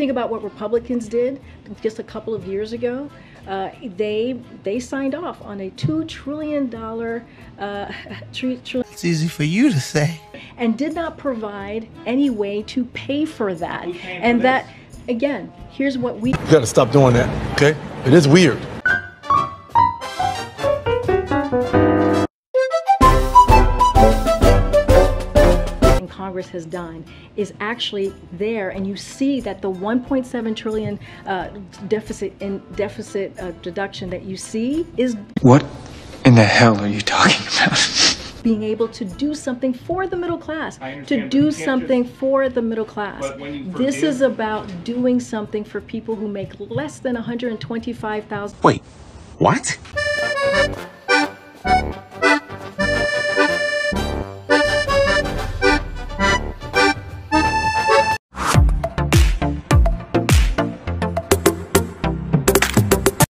think about what Republicans did just a couple of years ago, uh, they they signed off on a two trillion dollar. Uh, tri- tri- It's easy for you to say. and did not provide any way to pay for that. Who's paying for and this? that, again, here's what we You gotta stop doing that, okay? It is weird. Congress has done is actually there, and you see that the 1.7 trillion uh, deficit in deficit uh, deduction that you see is What in the hell are you talking about? being able to do something for the middle class, to do something just- for the middle class. But This is about doing something for people who make less than 125,000. Wait, what?